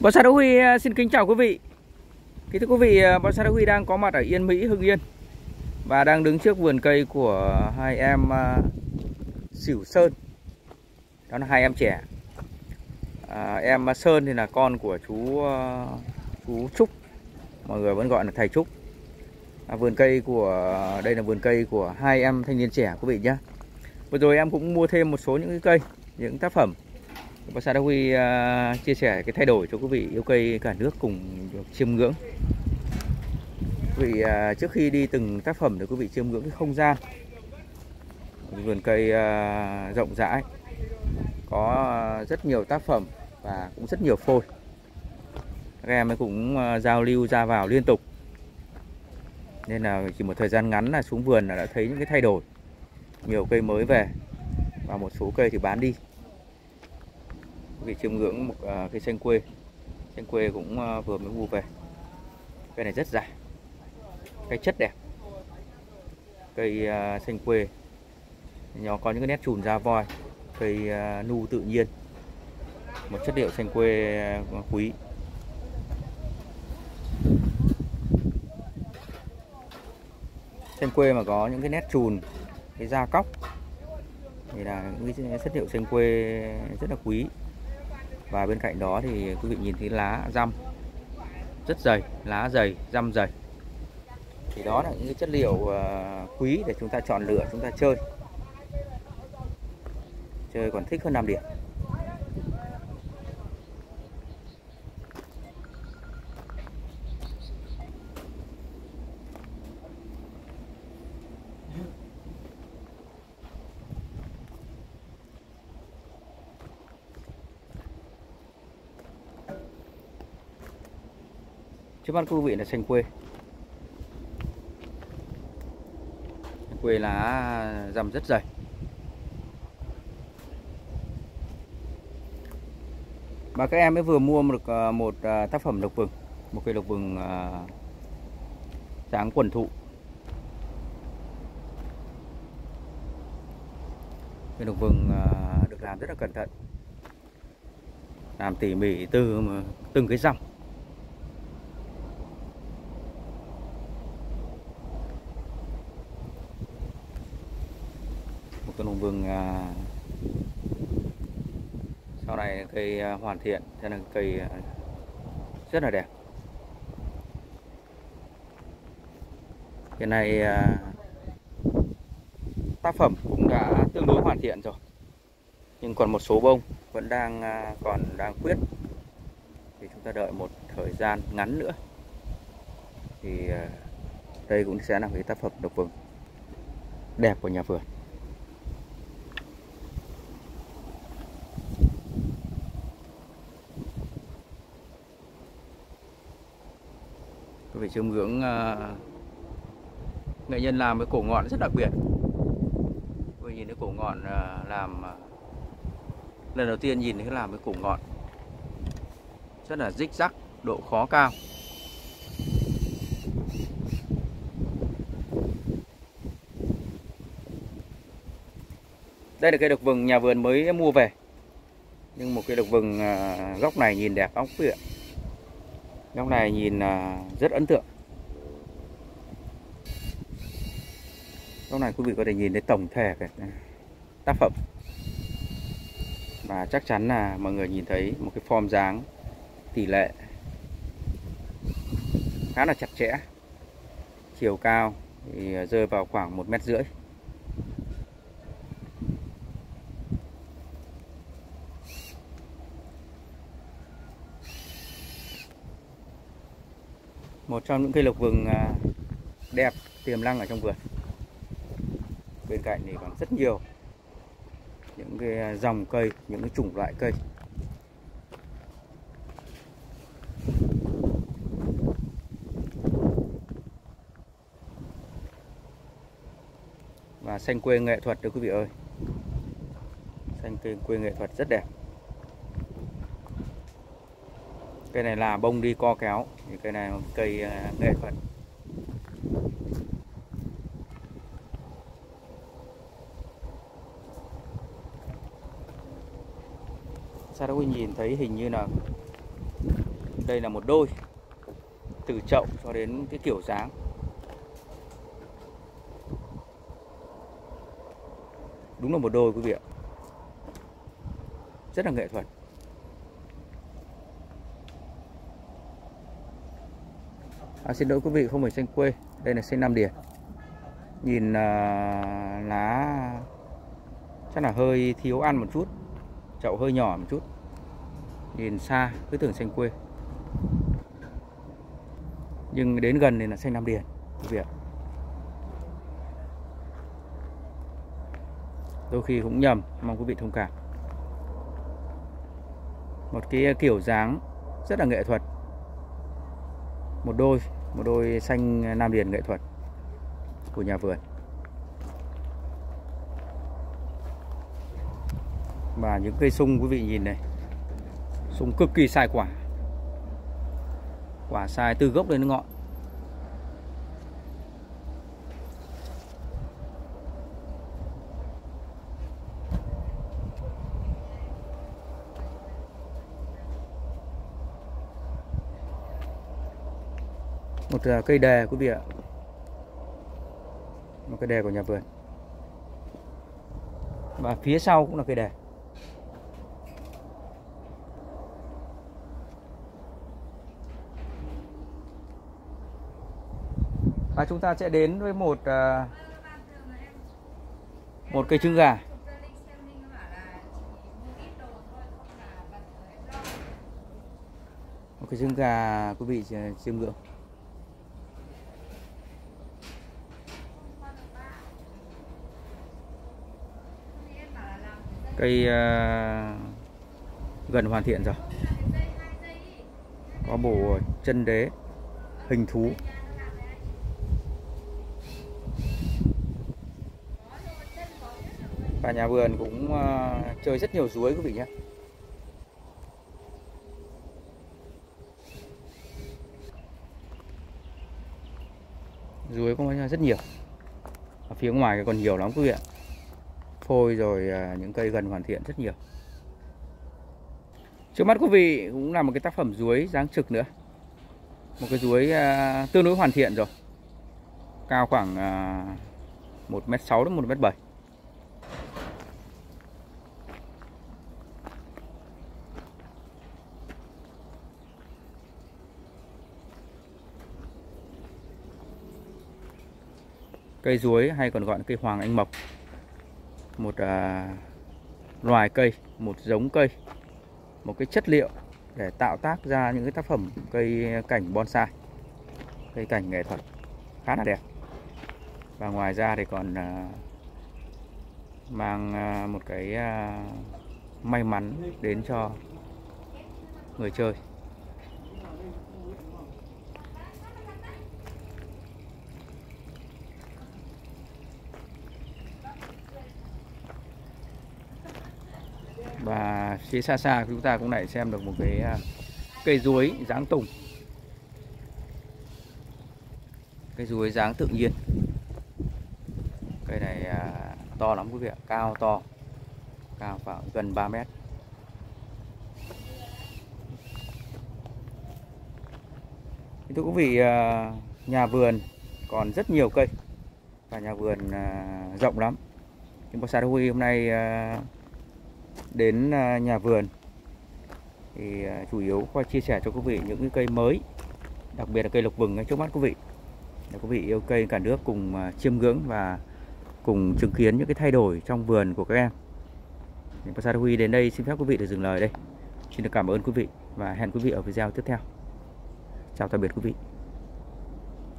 Bà Sa Đa Huy ờ, xin kính chào quý vị. Kính thưa quý vị, ờ, bà Sa Đa Huy đang có mặt ở Yên Mỹ, Hưng Yên Và đang đứng trước vườn cây của hai em uh, Sửu Sơn. Đó là hai em trẻ. À, Em Sơn thì là con của chú uh, chú Trúc. Mọi người vẫn gọi là thầy Trúc. À, Vườn cây của, đây là vườn cây của hai em thanh niên trẻ quý vị nhé. Vừa rồi em cũng mua thêm một số những cái cây, những tác phẩm. Bác Sa Đa Huy uh, chia sẻ cái thay đổi cho quý vị yêu cây cả nước cùng chiêm ngưỡng. Quý vị uh, trước khi đi từng tác phẩm để quý vị chiêm ngưỡng cái không gian vườn cây uh, rộng rãi có rất nhiều tác phẩm và cũng rất nhiều phôi. Các em cũng giao lưu ra vào liên tục. Nên là chỉ một thời gian ngắn là xuống vườn là đã thấy những cái thay đổi. Nhiều cây mới về và một số cây thì bán đi vị chiêm ngưỡng một uh, cây xanh quê. Xanh quê cũng uh, vừa mới mua về. Cây này rất dài. Cây chất đẹp. Cây uh, xanh quê. Nó có những cái nét chùm da voi. Cây uh, nu tự nhiên. Một chất liệu xanh quê uh, quý. Xanh quê mà có những cái nét chùn cái da cóc thì là những cái chất liệu xanh quê rất là quý và bên cạnh đó thì quý vị nhìn thấy lá răm. Rất dày, lá dày, răm dày. Thì đó là những cái chất liệu ờ, quý để chúng ta chọn lựa, chúng ta chơi. Chơi còn thích hơn làm điểm Trước mắt quý vị là xanh quê. Quê lá rằm rất dày. Và các em mới vừa mua được một ờ, ờ, tác phẩm lộc vừng, Một cây lộc vừng ờ, dáng quần thụ. Cây lộc vừng được làm rất là cẩn thận. Làm tỉ mỉ từ từng cái dòng. Con hùng vừng à, sau này cây à, hoàn thiện cho nên cây à, rất là đẹp. Cái này à, tác phẩm cũng đã tương đối hoàn thiện rồi nhưng còn một số bông vẫn đang à, còn đang quyết thì chúng ta đợi một thời gian ngắn nữa. Thì à, đây cũng sẽ là cái tác phẩm độc vừng đẹp của nhà vườn. Quý vị chiêm ngưỡng uh, nghệ nhân làm cái cổ ngọn rất đặc biệt. Quý vị nhìn cái cổ ngọn uh, làm uh, lần đầu tiên nhìn thấy làm cái cổ ngọn. Rất là rích rắc độ khó cao. Đây là cây độc vừng nhà vườn mới mua về. Nhưng một cây độc vừng góc này nhìn đẹp óng quý Góc này nhìn là rất ấn tượng. Góc này quý vị có thể nhìn thấy tổng thể cái à, tác phẩm. Và chắc chắn là mọi người nhìn thấy một cái form dáng, tỷ lệ khá là chặt chẽ, Chiều cao thì rơi vào khoảng một mét rưỡi. Một trong những cây lộc vừng à, đẹp tiềm năng ở trong vườn. Bên cạnh thì còn rất nhiều những cái à, dòng cây những cái chủng loại cây. Và xanh quê nghệ thuật đấy quý vị ơi. Xanh quê, quê nghệ thuật rất đẹp cây này là bông đi co kéo. Thì cây này một cây à, nghệ thuật. Sao Đa nhìn thấy hình như là đây là một đôi, từ chậu cho đến cái kiểu dáng. Đúng là một đôi quý vị ạ. Rất là nghệ thuật. À, xin lỗi quý vị không phải xanh quê. Đây là xanh nam Điền. Nhìn uh, lá chắc là hơi thiếu ăn một chút. Chậu hơi nhỏ một chút. Nhìn xa cứ tưởng xanh quê. Nhưng đến gần thì là xanh nam Điền quý vị ạ. Đôi khi cũng nhầm mong quý vị thông cảm. Một cái à, kiểu dáng rất là nghệ thuật một đôi một đôi xanh à, nam điền nghệ thuật của nhà vườn. Và những cây sung quý vị nhìn này, sung cực kỳ sai quả. Quả sai từ gốc đến ngọn. Một à, cây đề quý vị ạ. Một cây đề của nhà vườn. Và phía sau cũng là cây đề và chúng ta sẽ đến với một à, một cây trứng gà. Một cây trứng gà quý vị à, chiêm ngưỡng. Cây uh, gần hoàn thiện rồi. Có bộ chân đế hình thú. Và nhà vườn cũng uh, chơi rất nhiều ruối quý vị nhé. Ruối có rất nhiều. Ở phía ngoài còn nhiều lắm quý vị ạ phôi rồi à, những cây gần hoàn thiện rất nhiều. Trước mắt quý vị cũng là một cái tác phẩm ruối dáng trực nữa. Một cái ruối à, tương đối hoàn thiện rồi. Cao khoảng à, 1m6 đến 1m7 cây ruối hay còn gọi là cây hoàng anh mộc một à, loài cây một giống cây một cái chất liệu để tạo tác ra những cái tác phẩm cây cảnh bonsai cây cảnh nghệ thuật khá là đẹp. Và ngoài ra thì còn à, mang à, một cái à, may mắn đến cho người chơi và phía xa xa chúng ta cũng lại xem được một cái à, cây ruối dáng tùng. Cây ruối dáng tự nhiên. Cây này à, to lắm quý vị ạ, cao to, cao khoảng gần 3 mét. Thưa quý vị à, nhà vườn còn rất nhiều cây và nhà vườn rộng lắm. Nhưng mà Sarahui hôm nay đến à, nhà vườn. Thì à, chủ yếu qua chia sẻ cho quý vị những cái cây mới, đặc biệt là cây lộc vừng ngay trước mắt quý vị. Để quý vị yêu cây cả nước cùng à, chiêm ngưỡng và cùng chứng kiến những cái thay đổi trong vườn của các em. Thì Pasad Huy đến đây xin phép quý vị được dừng lời đây. Xin được cảm ơn quý vị và hẹn quý vị ở video tiếp theo. Chào tạm biệt quý vị.